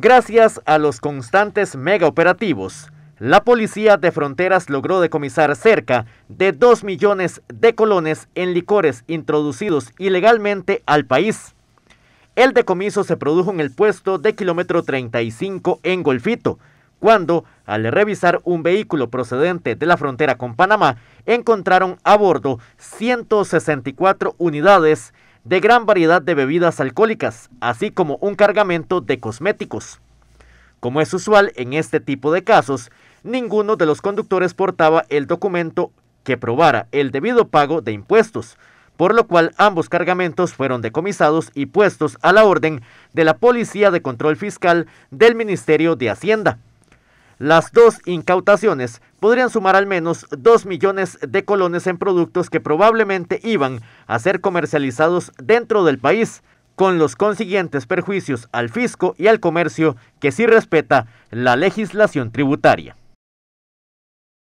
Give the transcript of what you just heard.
Gracias a los constantes mega operativos, la Policía de Fronteras logró decomisar cerca de 2 millones de colones en licores introducidos ilegalmente al país. El decomiso se produjo en el puesto de kilómetro 35 en Golfito, cuando, al revisar un vehículo procedente de la frontera con Panamá, encontraron a bordo 164 unidades de gran variedad de bebidas alcohólicas, así como un cargamento de cosméticos. Como es usual en este tipo de casos, ninguno de los conductores portaba el documento que probara el debido pago de impuestos, por lo cual ambos cargamentos fueron decomisados y puestos a la orden de la Policía de Control Fiscal del Ministerio de Hacienda. Las dos incautaciones podrían sumar al menos 2 millones de colones en productos que probablemente iban a ser comercializados dentro del país, con los consiguientes perjuicios al fisco y al comercio que sí respeta la legislación tributaria.